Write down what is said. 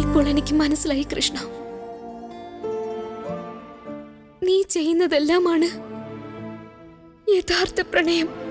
ഇപ്പോൾ എനിക്ക് മനസ്സിലായി കൃഷ്ണ. നീ ചെയ്യുന്നതെല്ലാമാണ് യഥാർത്ഥ പ്രണയം.